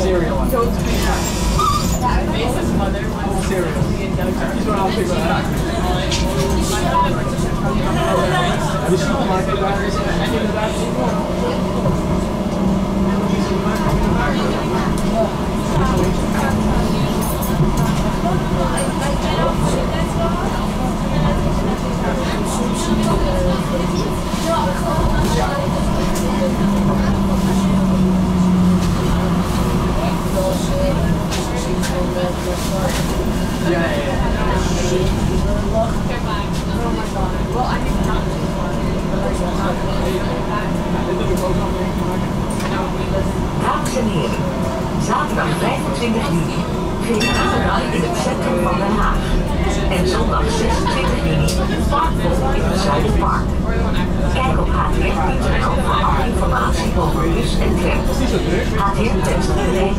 Cereal. Mace's mother wants cereal. That's what I'll figure out. Did she come out of the bathroom? Dames en heren, zaterdag 25 juni Veteranendag in het centrum van Den Haag. En zondag 26 juni Parkbol in het Zuiderpark. Kijk op htm.nl voor alle informatie over bus en tram.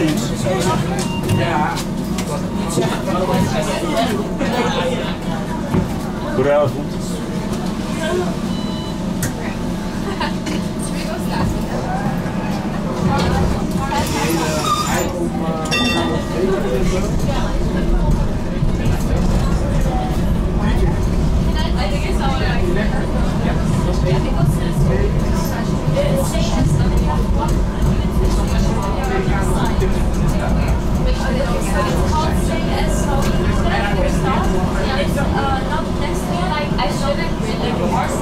evenement. Volgende halte, next stop, Kneuterdijk.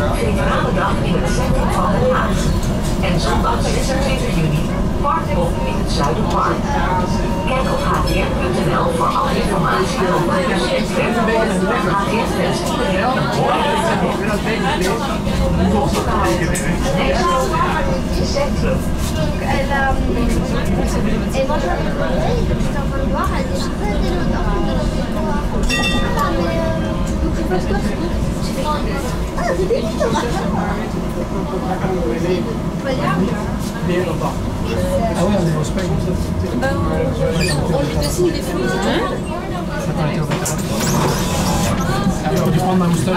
juni Veteranendag in het centrum van Den Haag. En zondag 26 juni Parkbol in het Zuiderpark. Kijk op htm.nl voor alle informatie over bus en tram. HTM wenst iedereen een mooi evenement. Volgende halte, next stop, centrum. Um, er Ah, dat weet ik toch Oh ja, dat was Spanje. Ondertussen de vriezer. Ja, die panda moest ook.